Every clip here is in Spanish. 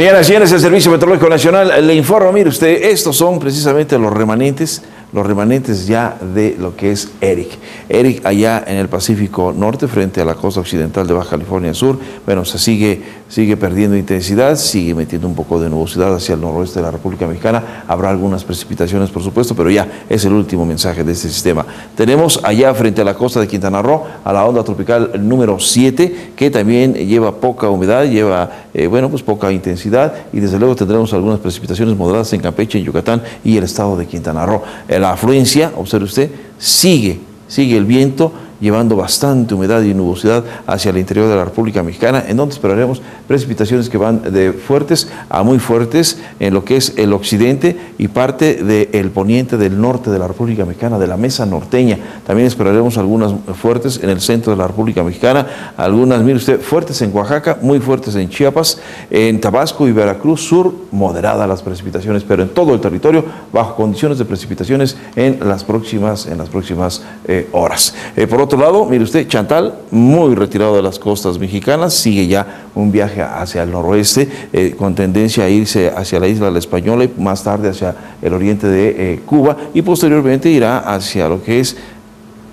Señoras y señores, el Servicio Meteorológico Nacional le informa, mire usted, estos son precisamente los remanentes los remanentes ya de lo que es Eric. Eric allá en el Pacífico Norte, frente a la costa occidental de Baja California Sur, bueno, se sigue, sigue perdiendo intensidad, sigue metiendo un poco de nubosidad hacia el noroeste de la República Mexicana. Habrá algunas precipitaciones, por supuesto, pero ya es el último mensaje de este sistema. Tenemos allá frente a la costa de Quintana Roo a la onda tropical número 7, que también lleva poca humedad, lleva, eh, bueno, pues poca intensidad y desde luego tendremos algunas precipitaciones moderadas en Campeche, en Yucatán y el estado de Quintana Roo la afluencia, observe usted, sigue, sigue el viento llevando bastante humedad y nubosidad hacia el interior de la República Mexicana, en donde esperaremos precipitaciones que van de fuertes a muy fuertes en lo que es el occidente y parte del poniente del norte de la República Mexicana, de la mesa norteña. También esperaremos algunas fuertes en el centro de la República Mexicana, algunas, mire usted, fuertes en Oaxaca, muy fuertes en Chiapas, en Tabasco y Veracruz Sur, moderadas las precipitaciones, pero en todo el territorio bajo condiciones de precipitaciones en las próximas, en las próximas eh, horas. Eh, por otro lado, mire usted, Chantal, muy retirado de las costas mexicanas, sigue ya un viaje hacia el noroeste, eh, con tendencia a irse hacia la isla la Española y más tarde hacia el oriente de eh, Cuba y posteriormente irá hacia lo que es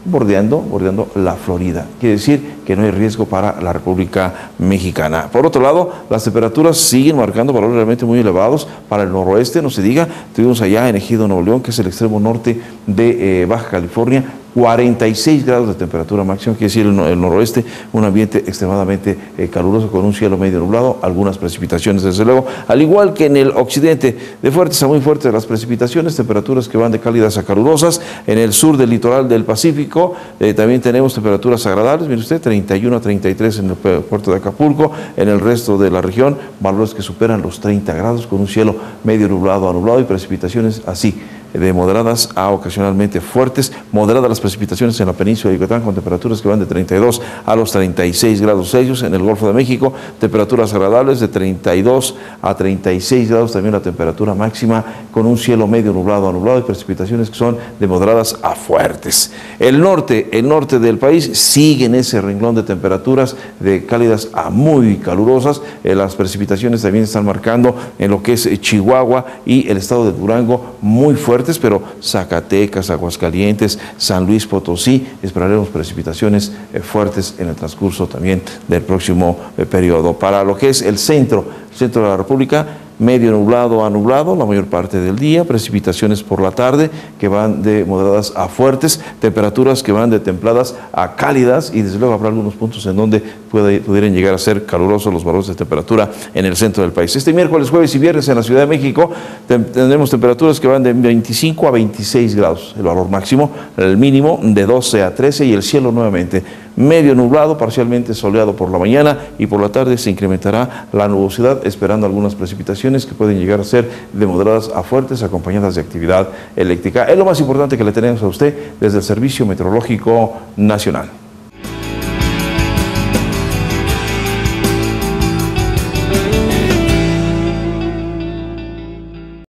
bordeando, bordeando la Florida. Quiere decir que no hay riesgo para la República Mexicana. Por otro lado, las temperaturas siguen marcando valores realmente muy elevados para el noroeste, no se diga, tuvimos allá en Ejido Nuevo León, que es el extremo norte de Baja California, 46 grados de temperatura máxima, quiere decir el, noroeste, un ambiente extremadamente eh, caluroso con un cielo medio nublado, algunas precipitaciones desde luego, al igual que en el occidente, de fuertes a muy fuertes las precipitaciones, temperaturas que van de cálidas a calurosas, en el sur del litoral del Pacífico eh, también tenemos temperaturas agradables, mire usted, 31 a 33 en el puerto de Acapulco, en el resto de la región, valores que superan los 30 grados con un cielo medio nublado a nublado y precipitaciones así de moderadas a ocasionalmente fuertes, moderadas las precipitaciones en la península de Yucatán con temperaturas que van de 32 a los 36 grados Celsius, en el Golfo de México temperaturas agradables de 32 a 36 grados, también la temperatura máxima con un cielo medio nublado a nublado y precipitaciones que son de moderadas a fuertes. El norte, el norte del país sigue en ese renglón de temperaturas de cálidas a muy calurosas, eh, las precipitaciones también están marcando en lo que es Chihuahua y el estado de Durango muy pero Zacatecas, Aguascalientes, San Luis Potosí, esperaremos precipitaciones eh, fuertes en el transcurso también del próximo eh, periodo. Para lo que es el centro, centro de la República, medio nublado a nublado la mayor parte del día, precipitaciones por la tarde que van de moderadas a fuertes, temperaturas que van de templadas a cálidas y desde luego habrá algunos puntos en donde pudieran llegar a ser calurosos los valores de temperatura en el centro del país. Este miércoles, jueves y viernes en la Ciudad de México tendremos temperaturas que van de 25 a 26 grados, el valor máximo, el mínimo de 12 a 13 y el cielo nuevamente medio nublado, parcialmente soleado por la mañana y por la tarde se incrementará la nubosidad, esperando algunas precipitaciones que pueden llegar a ser de moderadas a fuertes, acompañadas de actividad eléctrica. Es lo más importante que le tenemos a usted desde el Servicio Meteorológico Nacional.